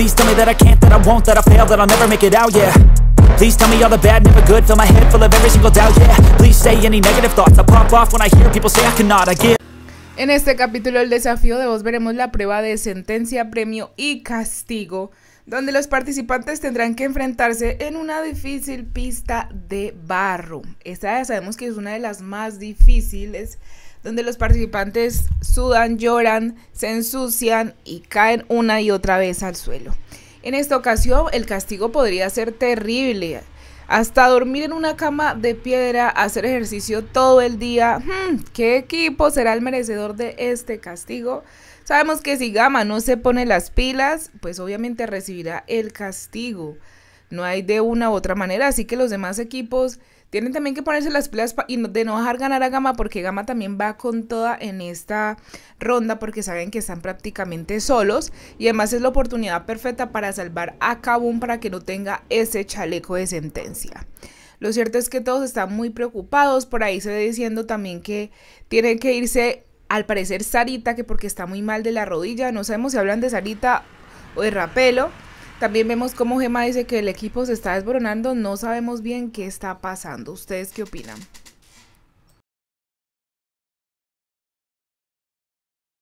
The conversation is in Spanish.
Please tell me that I can't, that I won't, that I fail, that I'll never make it out, yeah. Please tell me all the bad, never good, fill my head full of every single doubt, yeah. Please say any negative thoughts, I pop off when I hear people say I cannot, I give En este capítulo del desafío de voz veremos la prueba de sentencia, premio y castigo, donde los participantes tendrán que enfrentarse en una difícil pista de barro. Esta ya sabemos que es una de las más difíciles, donde los participantes sudan, lloran, se ensucian y caen una y otra vez al suelo. En esta ocasión el castigo podría ser terrible, hasta dormir en una cama de piedra, hacer ejercicio todo el día. Hmm, ¿Qué equipo será el merecedor de este castigo? Sabemos que si Gama no se pone las pilas, pues obviamente recibirá el castigo. No hay de una u otra manera, así que los demás equipos tienen también que ponerse las pilas y de no dejar ganar a Gama porque Gama también va con toda en esta ronda porque saben que están prácticamente solos y además es la oportunidad perfecta para salvar a Kabum para que no tenga ese chaleco de sentencia. Lo cierto es que todos están muy preocupados, por ahí se ve diciendo también que tienen que irse al parecer Sarita, que porque está muy mal de la rodilla, no sabemos si hablan de Sarita o de Rapelo. También vemos cómo Gema dice que el equipo se está desboronando, no sabemos bien qué está pasando. ¿Ustedes qué opinan?